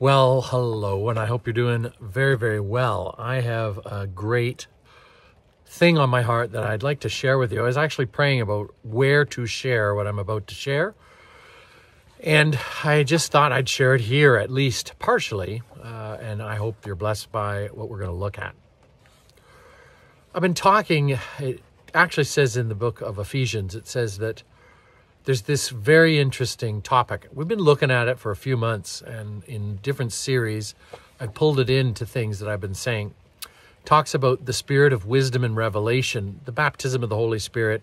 Well, hello, and I hope you're doing very, very well. I have a great thing on my heart that I'd like to share with you. I was actually praying about where to share what I'm about to share, and I just thought I'd share it here, at least partially, uh, and I hope you're blessed by what we're going to look at. I've been talking, it actually says in the book of Ephesians, it says that there's this very interesting topic. We've been looking at it for a few months, and in different series, I pulled it into things that I've been saying. Talks about the spirit of wisdom and revelation, the baptism of the Holy Spirit,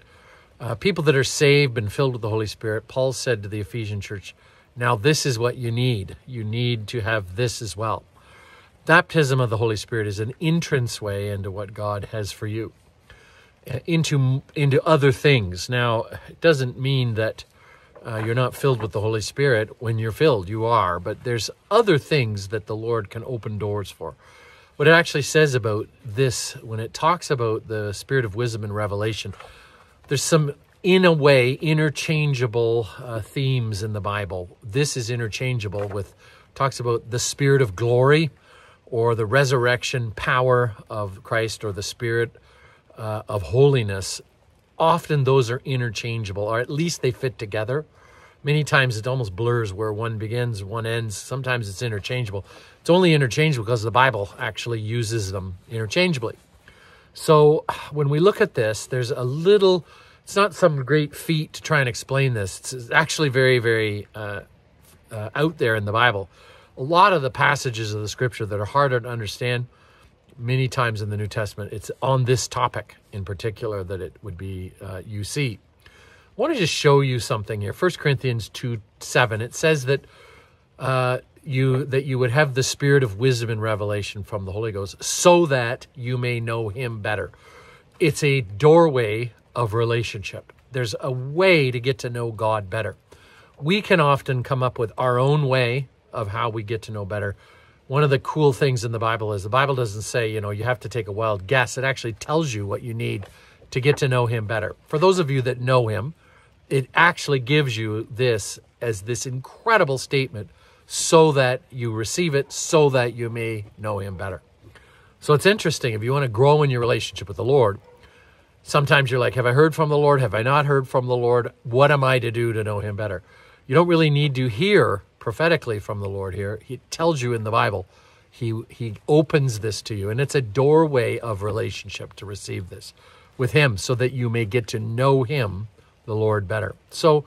uh, people that are saved and filled with the Holy Spirit. Paul said to the Ephesian church, Now this is what you need. You need to have this as well. Baptism of the Holy Spirit is an entrance way into what God has for you into into other things. Now, it doesn't mean that uh, you're not filled with the Holy Spirit. When you're filled, you are. But there's other things that the Lord can open doors for. What it actually says about this, when it talks about the spirit of wisdom and revelation, there's some, in a way, interchangeable uh, themes in the Bible. This is interchangeable with talks about the spirit of glory, or the resurrection power of Christ, or the spirit uh, of holiness, often those are interchangeable, or at least they fit together. Many times it almost blurs where one begins, one ends. Sometimes it's interchangeable. It's only interchangeable because the Bible actually uses them interchangeably. So when we look at this, there's a little, it's not some great feat to try and explain this. It's actually very, very uh, uh, out there in the Bible. A lot of the passages of the scripture that are harder to understand many times in the New Testament, it's on this topic in particular that it would be uh, you see. I want to just show you something here. 1 Corinthians 2 7, it says that uh, you that you would have the spirit of wisdom and revelation from the Holy Ghost so that you may know him better. It's a doorway of relationship. There's a way to get to know God better. We can often come up with our own way of how we get to know better one of the cool things in the Bible is the Bible doesn't say, you know, you have to take a wild guess. It actually tells you what you need to get to know him better. For those of you that know him, it actually gives you this as this incredible statement so that you receive it so that you may know him better. So it's interesting if you want to grow in your relationship with the Lord. Sometimes you're like, have I heard from the Lord? Have I not heard from the Lord? What am I to do to know him better? You don't really need to hear prophetically from the Lord here. He tells you in the Bible, he he opens this to you, and it's a doorway of relationship to receive this with Him, so that you may get to know Him, the Lord, better. So.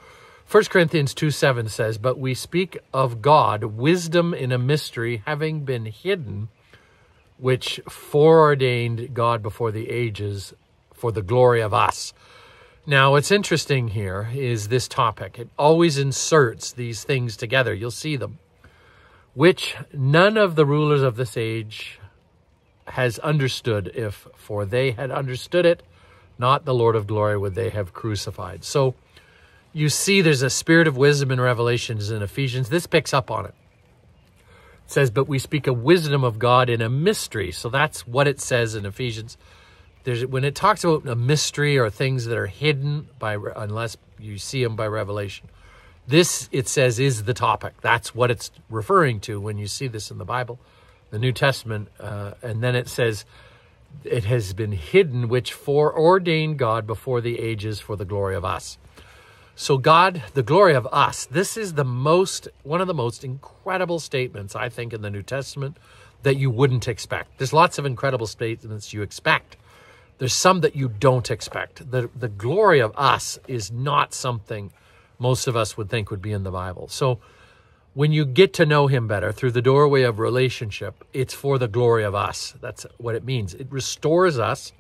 1 Corinthians 2 7 says, But we speak of God, wisdom in a mystery, having been hidden, which foreordained God before the ages for the glory of us. Now, what's interesting here is this topic. It always inserts these things together. You'll see them. Which none of the rulers of this age has understood. If for they had understood it, not the Lord of glory would they have crucified. So you see there's a spirit of wisdom in Revelations in Ephesians. This picks up on it. It says, but we speak a wisdom of God in a mystery. So that's what it says in Ephesians there's when it talks about a mystery or things that are hidden by unless you see them by revelation this it says is the topic. That's what it's referring to when you see this in the bible the new testament uh, and then it says it has been hidden which foreordained god before the ages for the glory of us. So god the glory of us this is the most one of the most incredible statements i think in the new testament that you wouldn't expect. There's lots of incredible statements you expect there's some that you don't expect. The, the glory of us is not something most of us would think would be in the Bible. So when you get to know him better through the doorway of relationship, it's for the glory of us. That's what it means. It restores us.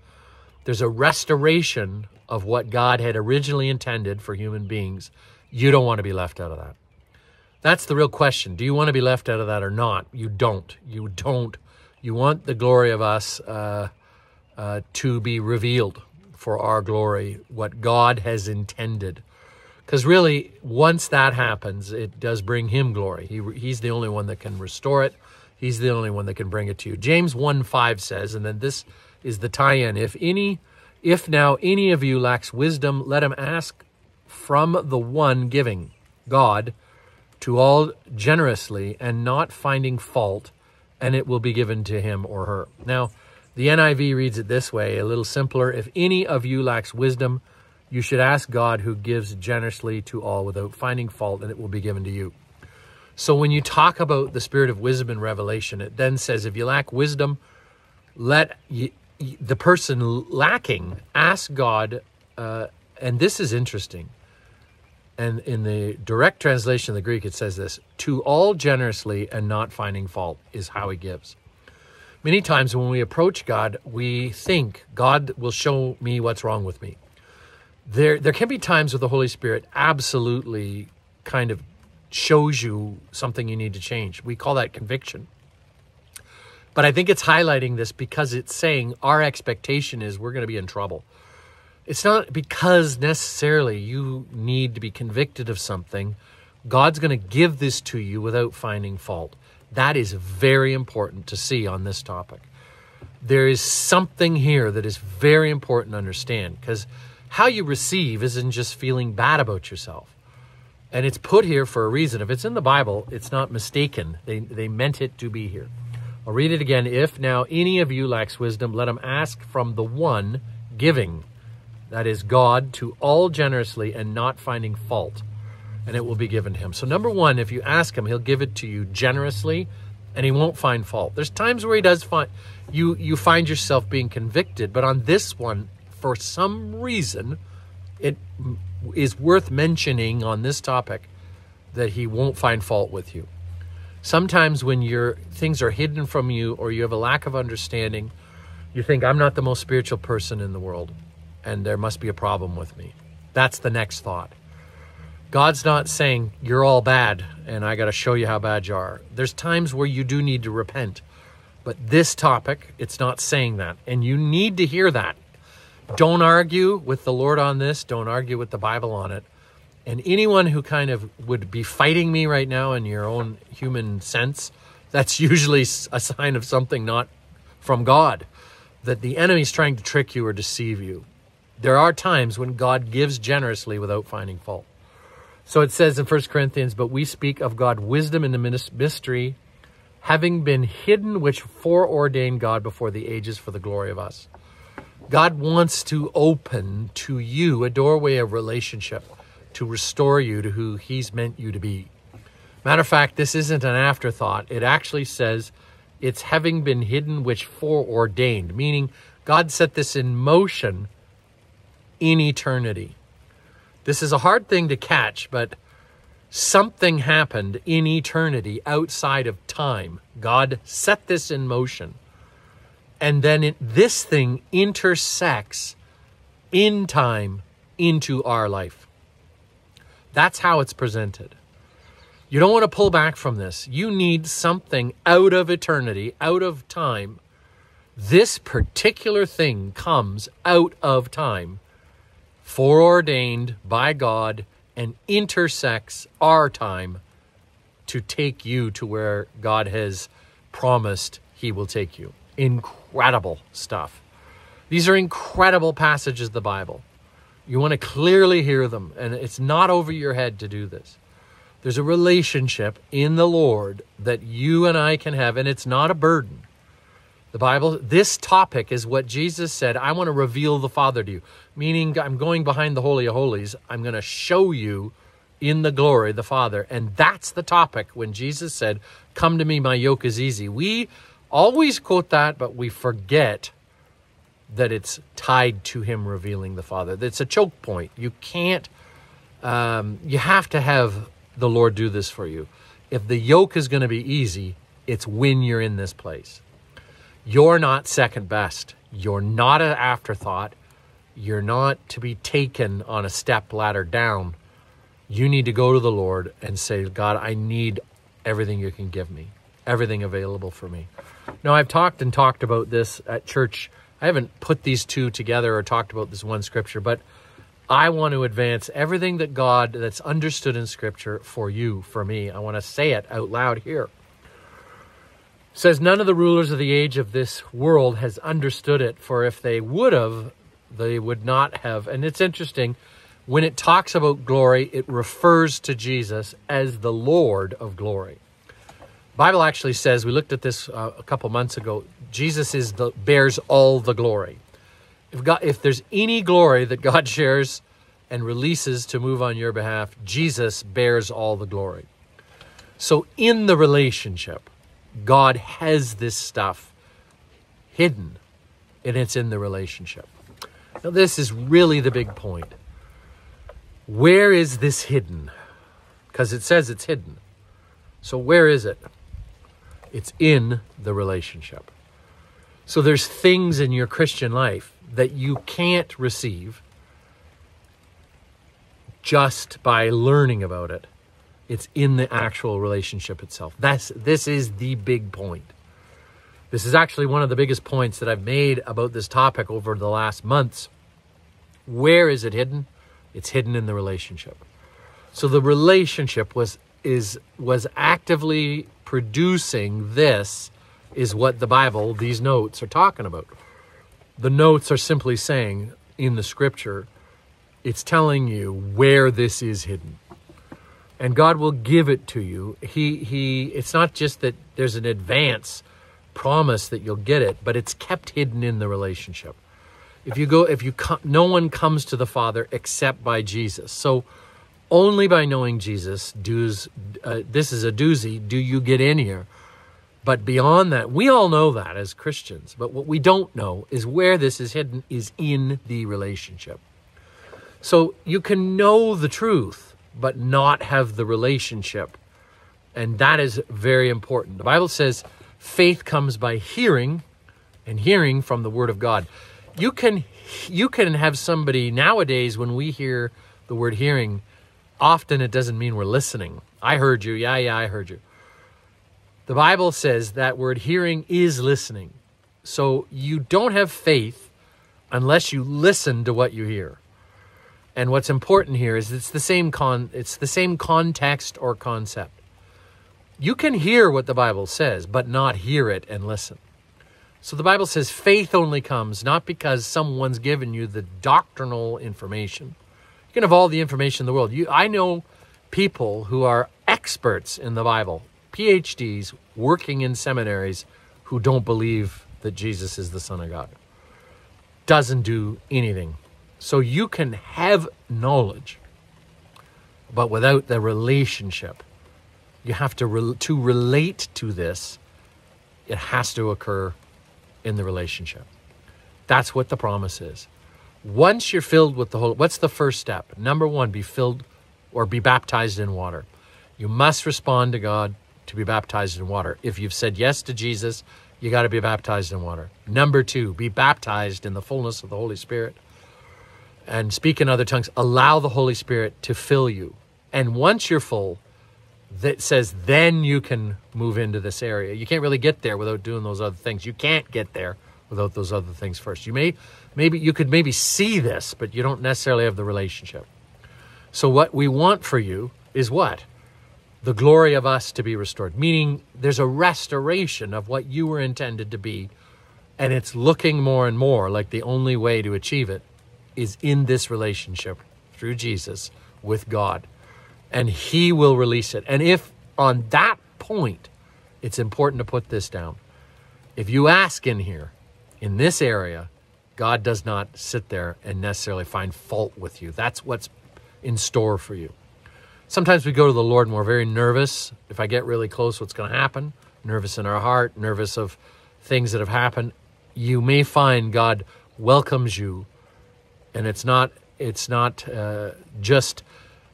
There's a restoration of what God had originally intended for human beings. You don't want to be left out of that. That's the real question. Do you want to be left out of that or not? You don't. You don't. You want the glory of us. Uh, uh, to be revealed for our glory, what God has intended. Because really, once that happens, it does bring Him glory. He, he's the only one that can restore it. He's the only one that can bring it to you. James 1 5 says, and then this is the tie in if any, if now any of you lacks wisdom, let him ask from the one giving, God, to all generously and not finding fault, and it will be given to him or her. Now, the NIV reads it this way, a little simpler. If any of you lacks wisdom, you should ask God who gives generously to all without finding fault, and it will be given to you. So when you talk about the spirit of wisdom and revelation, it then says, if you lack wisdom, let the person lacking ask God, uh, and this is interesting. And in the direct translation of the Greek, it says this to all generously and not finding fault is how he gives. Many times when we approach God, we think God will show me what's wrong with me there there can be times where the Holy Spirit absolutely kind of shows you something you need to change. We call that conviction. But I think it's highlighting this because it's saying our expectation is we're going to be in trouble. It's not because necessarily you need to be convicted of something. God's going to give this to you without finding fault. That is very important to see on this topic. There is something here that is very important to understand because how you receive isn't just feeling bad about yourself. And it's put here for a reason. If it's in the Bible, it's not mistaken. They, they meant it to be here. I'll read it again. If now any of you lacks wisdom, let him ask from the one giving, that is God, to all generously and not finding fault, and it will be given to him. So, number one, if you ask him, he'll give it to you generously and he won't find fault. There's times where he does find you you find yourself being convicted, but on this one, for some reason, it is worth mentioning on this topic that he won't find fault with you. Sometimes when your things are hidden from you or you have a lack of understanding, you think I'm not the most spiritual person in the world and there must be a problem with me. That's the next thought. God's not saying you're all bad and I got to show you how bad you are. There's times where you do need to repent. But this topic, it's not saying that. And you need to hear that. Don't argue with the Lord on this. Don't argue with the Bible on it. And anyone who kind of would be fighting me right now in your own human sense, that's usually a sign of something not from God. That the enemy's trying to trick you or deceive you. There are times when God gives generously without finding fault. So it says in 1 Corinthians, but we speak of God wisdom in the mystery, having been hidden, which foreordained God before the ages for the glory of us. God wants to open to you a doorway of relationship to restore you to who He's meant you to be. Matter of fact, this isn't an afterthought. It actually says it's having been hidden, which foreordained, meaning God set this in motion in eternity. This is a hard thing to catch, but something happened in eternity outside of time. God set this in motion. And then it, this thing intersects in time into our life. That's how it's presented. You don't want to pull back from this. You need something out of eternity, out of time. This particular thing comes out of time, foreordained by God, and intersects our time to take you to where God has promised He will take you incredible stuff. These are incredible passages of the Bible. You want to clearly hear them, and it's not over your head to do this. There's a relationship in the Lord that you and I can have, and it's not a burden. The Bible, this topic is what Jesus said, I want to reveal the Father to you, meaning I'm going behind the Holy of Holies. I'm going to show you in the glory the Father. And that's the topic when Jesus said, Come to me, my yoke is easy. We always quote that, but we forget that it's tied to him revealing the Father. It's a choke point. You can't, um, you have to have the Lord do this for you. If the yoke is going to be easy, it's when you're in this place. You're not second best. You're not an afterthought. You're not to be taken on a step ladder down. You need to go to the Lord and say, God, I need everything you can give me, everything available for me. Now, I've talked and talked about this at church. I haven't put these two together or talked about this one scripture, but I want to advance everything that God that's understood in scripture for you, for me. I want to say it out loud here. Says none of the rulers of the age of this world has understood it, for if they would have, they would not have. And it's interesting. when it talks about glory, it refers to Jesus as the Lord of glory. Bible actually says we looked at this uh, a couple months ago. Jesus is the bears all the glory. If God, if there's any glory that God shares and releases to move on your behalf, Jesus bears all the glory. So in the relationship, God has this stuff hidden, and it's in the relationship. Now, this is really the big point. Where is this hidden? Because it says it's hidden. So, where is it? It's in the relationship. So, there's things in your Christian life that you can't receive just by learning about it. It's in the actual relationship itself. That's this is the big point. This is actually one of the biggest points that I've made about this topic over the last months. Where is it hidden? It's hidden in the relationship. So the relationship was is was actively producing this is what the Bible, these notes are talking about. The notes are simply saying in the scripture, it's telling you where this is hidden and God will give it to you. He he it's not just that there's an advance promise that you'll get it, but it's kept hidden in the relationship. If you go if you come, no one comes to the Father except by Jesus. So only by knowing Jesus does uh, this is a doozy do you get in here. But beyond that, we all know that as Christians. But what we don't know is where this is hidden is in the relationship. So you can know the truth but not have the relationship. And that is very important. The Bible says faith comes by hearing and hearing from the word of God. You can you can have somebody nowadays when we hear the word hearing, often it doesn't mean we're listening. I heard you. Yeah, yeah, I heard you. The Bible says that word hearing is listening. So you don't have faith unless you listen to what you hear. And what's important here is it's the same con it's the same context or concept. You can hear what the Bible says, but not hear it and listen. So the Bible says faith only comes not because someone's given you the doctrinal information. You can have all the information in the world. You, I know people who are experts in the Bible, PhDs working in seminaries who don't believe that Jesus is the Son of God. Doesn't do anything so you can have knowledge, but without the relationship, you have to re- to relate to this. It has to occur in the relationship. That's what the promise is. Once you're filled with the Holy, what's the first step? Number one, be filled or be baptized in water. You must respond to God to be baptized in water. If you've said yes to Jesus, you got to be baptized in water. Number two, be baptized in the fullness of the Holy Spirit and speak in other tongues, allow the Holy Spirit to fill you. And once you're full, that says then you can move into this area. You can't really get there without doing those other things. You can't get there without those other things first. You may maybe you could maybe see this, but you don't necessarily have the relationship. So what we want for you is what? The glory of us to be restored, meaning there's a restoration of what you were intended to be, and it's looking more and more like the only way to achieve it is in this relationship through Jesus with God. And He will release it. And if on that point, it's important to put this down. If you ask in here, in this area, God does not sit there and necessarily find fault with you. That's what's in store for you. Sometimes we go to the Lord and we're very nervous. If I get really close, what's going to happen? Nervous in our heart, nervous of things that have happened. You may find God welcomes you and it's not it's not uh, just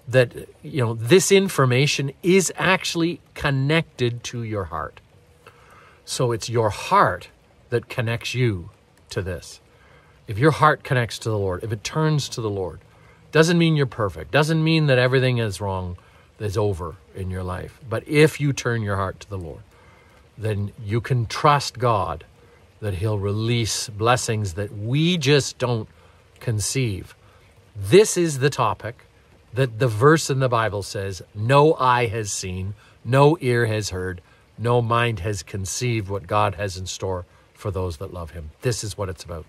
that you know this information is actually connected to your heart. So it's your heart that connects you to this. If your heart connects to the lord if it turns to the lord doesn't mean you're perfect. Doesn't mean that everything is wrong is over in your life. But if you turn your heart to the lord then you can trust god that he'll release blessings that we just don't conceive. This is the topic that the verse in the Bible says no eye has seen, no ear has heard, no mind has conceived what God has in store for those that love him. This is what it's about.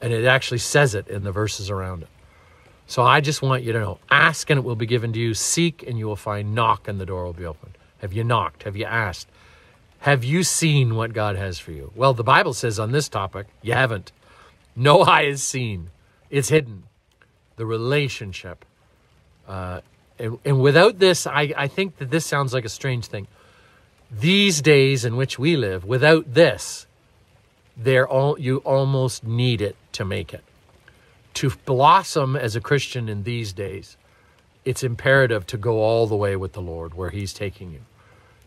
And it actually says it in the verses around it. So I just want you to know ask and it will be given to you, seek and you will find, knock and the door will be opened. Have you knocked? Have you asked? Have you seen what God has for you? Well, the Bible says on this topic, you haven't. No eye has seen, it's hidden. The relationship. Uh, and, and without this, I, I think that this sounds like a strange thing. These days in which we live, without this, they're all, you almost need it to make it. To blossom as a Christian in these days, it's imperative to go all the way with the Lord where He's taking you.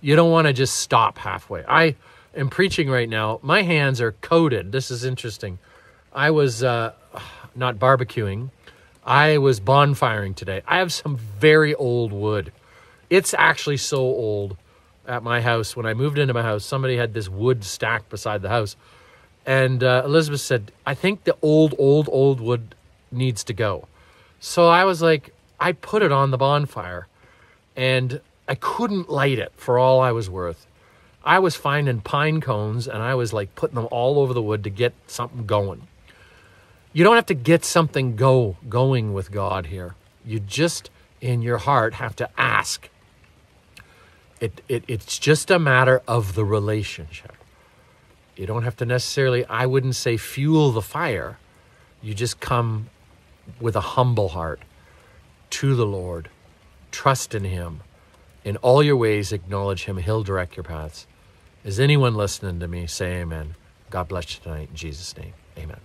You don't want to just stop halfway. I am preaching right now. My hands are coated. This is interesting. I was uh, not barbecuing, I was bonfiring today. I have some very old wood. It's actually so old at my house. When I moved into my house, somebody had this wood stacked beside the house. And uh, Elizabeth said, I think the old, old, old wood needs to go. So I was like, I put it on the bonfire and I couldn't light it for all I was worth. I was finding pine cones and I was like putting them all over the wood to get something going. You don't have to get something go going with God here. You just in your heart have to ask. It, it it's just a matter of the relationship. You don't have to necessarily, I wouldn't say fuel the fire. You just come with a humble heart to the Lord. Trust in Him. In all your ways, acknowledge Him. He'll direct your paths. Is anyone listening to me? Say amen. God bless you tonight in Jesus' name. Amen.